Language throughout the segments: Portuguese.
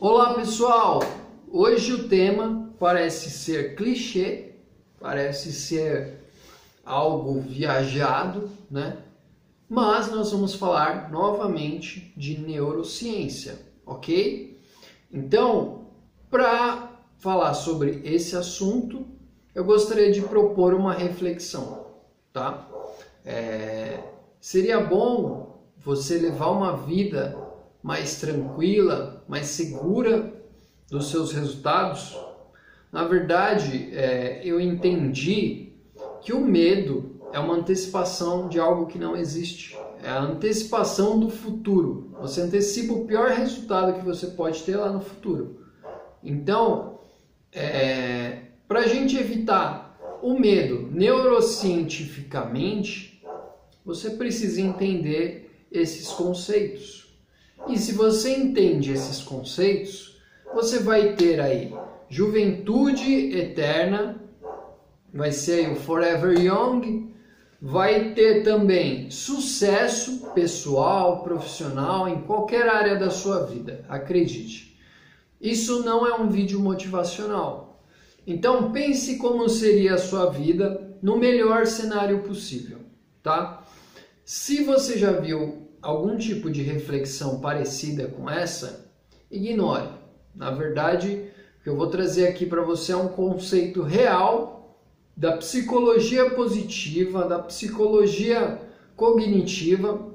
Olá pessoal! Hoje o tema parece ser clichê, parece ser algo viajado, né? Mas nós vamos falar novamente de neurociência, ok? Então, para falar sobre esse assunto, eu gostaria de propor uma reflexão, tá? É, seria bom você levar uma vida mais tranquila, mais segura dos seus resultados? Na verdade, é, eu entendi que o medo é uma antecipação de algo que não existe. É a antecipação do futuro. Você antecipa o pior resultado que você pode ter lá no futuro. Então, é, para a gente evitar o medo neurocientificamente, você precisa entender esses conceitos. E se você entende esses conceitos, você vai ter aí juventude eterna, vai ser o Forever Young, vai ter também sucesso pessoal, profissional, em qualquer área da sua vida, acredite. Isso não é um vídeo motivacional. Então pense como seria a sua vida no melhor cenário possível, tá? Se você já viu algum tipo de reflexão parecida com essa, ignore. Na verdade, o que eu vou trazer aqui para você é um conceito real da psicologia positiva, da psicologia cognitiva,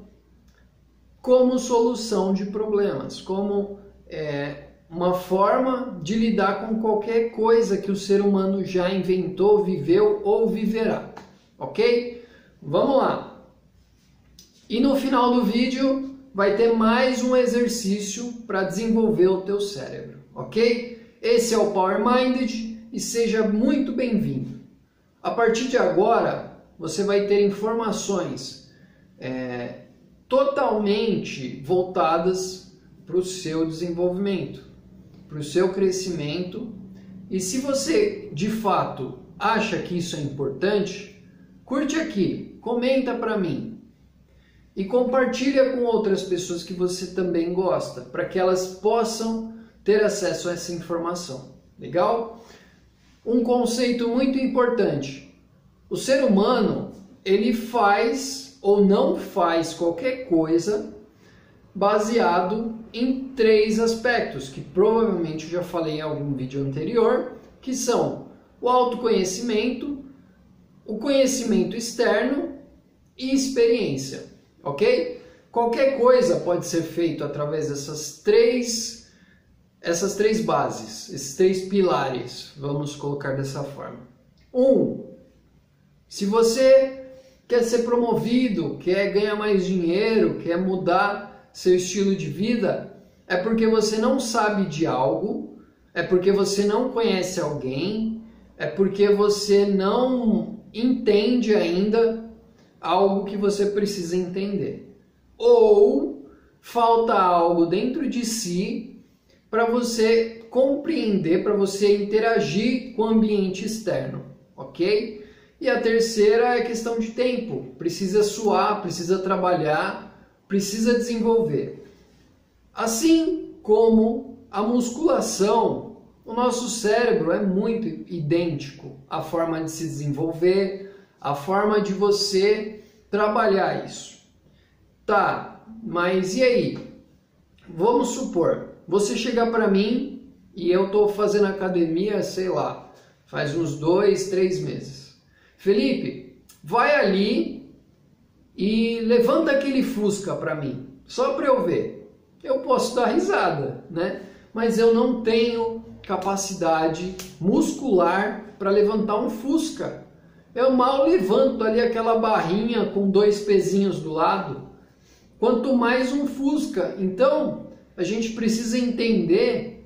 como solução de problemas, como é, uma forma de lidar com qualquer coisa que o ser humano já inventou, viveu ou viverá. Ok? Vamos lá! E no final do vídeo vai ter mais um exercício para desenvolver o teu cérebro, ok? Esse é o Power Minded e seja muito bem-vindo. A partir de agora, você vai ter informações é, totalmente voltadas para o seu desenvolvimento, para o seu crescimento. E se você de fato acha que isso é importante, curte aqui, comenta para mim, e compartilha com outras pessoas que você também gosta, para que elas possam ter acesso a essa informação. Legal? Um conceito muito importante. O ser humano, ele faz ou não faz qualquer coisa baseado em três aspectos, que provavelmente eu já falei em algum vídeo anterior, que são o autoconhecimento, o conhecimento externo e experiência ok? Qualquer coisa pode ser feito através dessas três, essas três bases, esses três pilares, vamos colocar dessa forma. Um, se você quer ser promovido, quer ganhar mais dinheiro, quer mudar seu estilo de vida, é porque você não sabe de algo, é porque você não conhece alguém, é porque você não entende ainda algo que você precisa entender. Ou falta algo dentro de si para você compreender, para você interagir com o ambiente externo, ok? E a terceira é questão de tempo. Precisa suar, precisa trabalhar, precisa desenvolver. Assim como a musculação, o nosso cérebro é muito idêntico à forma de se desenvolver, a forma de você trabalhar isso. Tá, mas e aí? Vamos supor, você chegar para mim e eu tô fazendo academia, sei lá, faz uns dois, três meses. Felipe, vai ali e levanta aquele Fusca para mim, só para eu ver. Eu posso dar risada, né? Mas eu não tenho capacidade muscular para levantar um Fusca. Eu mal levanto ali aquela barrinha com dois pezinhos do lado, quanto mais um Fusca. Então, a gente precisa entender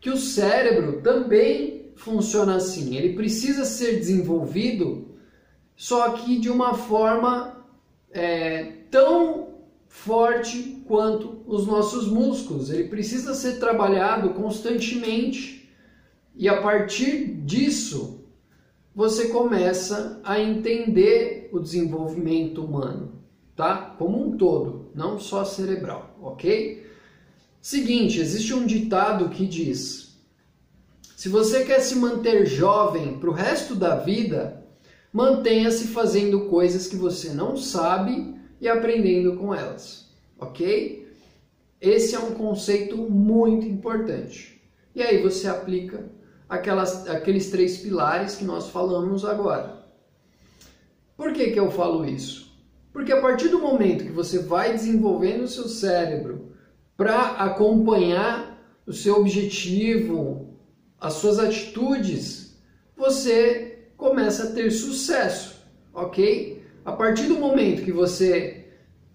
que o cérebro também funciona assim. Ele precisa ser desenvolvido, só que de uma forma é, tão forte quanto os nossos músculos. Ele precisa ser trabalhado constantemente e a partir disso você começa a entender o desenvolvimento humano, tá? Como um todo, não só cerebral, ok? Seguinte, existe um ditado que diz: se você quer se manter jovem para o resto da vida, mantenha-se fazendo coisas que você não sabe e aprendendo com elas, ok? Esse é um conceito muito importante. E aí você aplica aquelas, aqueles três pilares que nós falamos agora. Por que, que eu falo isso? Porque a partir do momento que você vai desenvolvendo o seu cérebro para acompanhar o seu objetivo, as suas atitudes, você começa a ter sucesso, ok? A partir do momento que você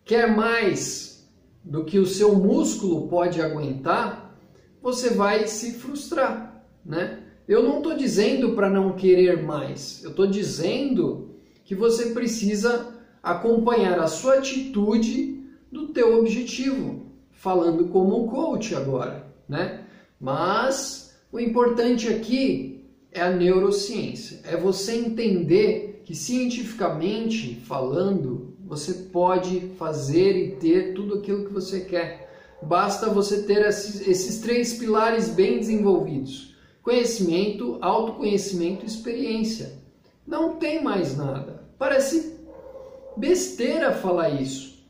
quer mais do que o seu músculo pode aguentar, você vai se frustrar, né? Eu não estou dizendo para não querer mais, eu estou dizendo que você precisa acompanhar a sua atitude do teu objetivo, falando como um coach agora, né? Mas o importante aqui é a neurociência, é você entender que cientificamente falando, você pode fazer e ter tudo aquilo que você quer. Basta você ter esses, esses três pilares bem desenvolvidos: conhecimento, autoconhecimento experiência. Não tem mais nada. Parece besteira falar isso,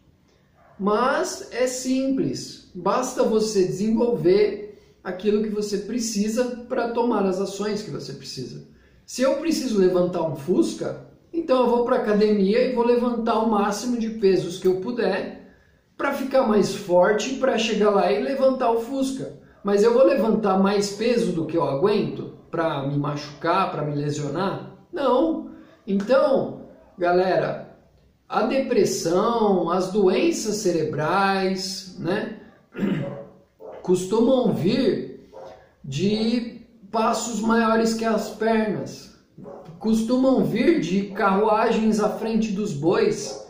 mas é simples. Basta você desenvolver aquilo que você precisa para tomar as ações que você precisa. Se eu preciso levantar um Fusca, então eu vou para a academia e vou levantar o máximo de pesos que eu puder para ficar mais forte para chegar lá e levantar o Fusca. Mas eu vou levantar mais peso do que eu aguento para me machucar, para me lesionar? Não. Então, galera, a depressão, as doenças cerebrais, né, costumam vir de passos maiores que as pernas, costumam vir de carruagens à frente dos bois.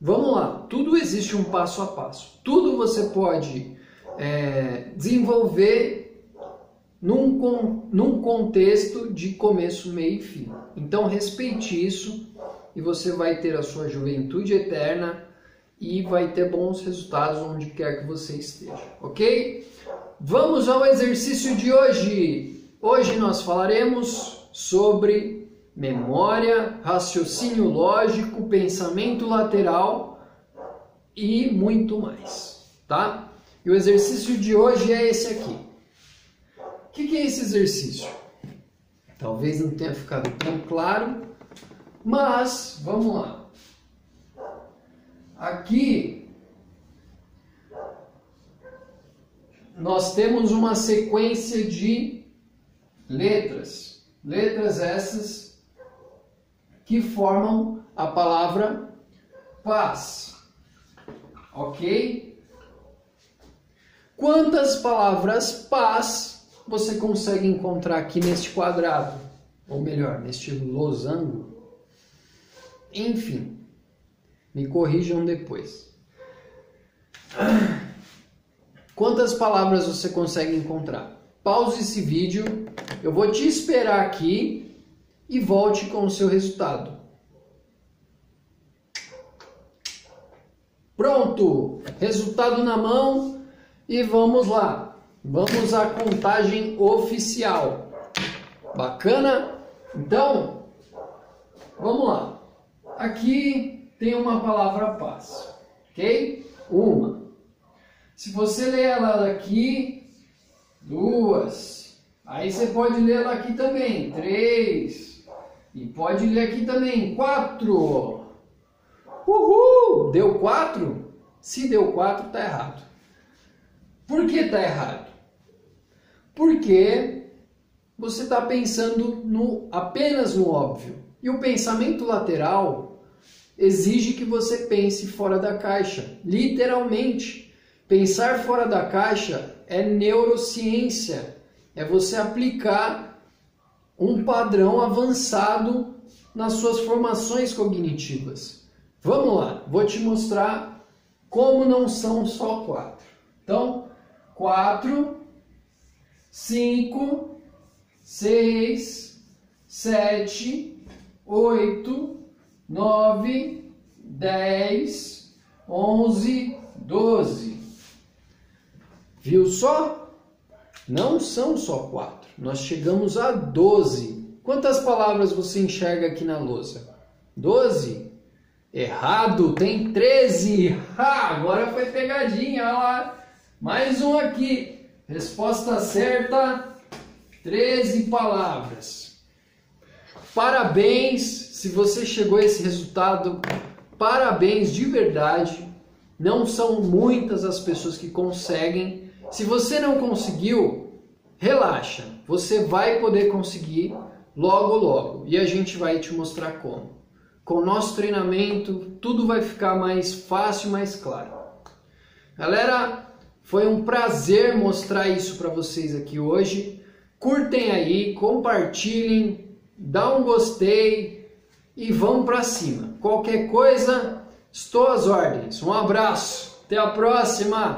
Vamos lá, tudo existe um passo a passo, tudo você pode é, desenvolver num, num contexto de começo, meio e fim. Então respeite isso e você vai ter a sua juventude eterna e vai ter bons resultados onde quer que você esteja, ok? Vamos ao exercício de hoje. Hoje nós falaremos sobre memória, raciocínio lógico, pensamento lateral e muito mais, tá? E o exercício de hoje é esse aqui. O que, que é esse exercício? Talvez não tenha ficado tão claro, mas, vamos lá. Aqui nós temos uma sequência de letras. Letras essas que formam a palavra paz. Ok? Quantas palavras paz você consegue encontrar aqui neste quadrado? Ou melhor, neste losango? Enfim, me corrijam depois. Quantas palavras você consegue encontrar? Pause esse vídeo, eu vou te esperar aqui e volte com o seu resultado. Pronto! Resultado na mão e vamos lá. Vamos à contagem oficial. Bacana? Então, vamos lá. Aqui tem uma palavra paz, ok? Uma. Se você ler ela daqui, duas. Aí você pode ler ela aqui também, três. E pode ler aqui também, quatro. Uhul! Deu quatro? Se deu quatro, tá errado. Por que tá errado? Porque você está pensando no, apenas no óbvio. E o pensamento lateral exige que você pense fora da caixa, literalmente. Pensar fora da caixa é neurociência, é você aplicar um padrão avançado nas suas formações cognitivas. Vamos lá, vou te mostrar como não são só quatro. Então, quatro, cinco, seis, sete, oito, nove, dez, onze, doze. Viu só? Não são só quatro. Nós chegamos a 12. Quantas palavras você enxerga aqui na lousa? 12? Errado, tem 13. Ha, agora foi pegadinha, olha lá. Mais um aqui. Resposta certa, 13 palavras. Parabéns, se você chegou a esse resultado, parabéns de verdade. Não são muitas as pessoas que conseguem. Se você não conseguiu, relaxa. Você vai poder conseguir logo logo e a gente vai te mostrar como. Com o nosso treinamento, tudo vai ficar mais fácil, mais claro. Galera, foi um prazer mostrar isso para vocês aqui hoje. Curtem aí, compartilhem, dá um gostei e vamos para cima. Qualquer coisa, estou às ordens. Um abraço, até a próxima!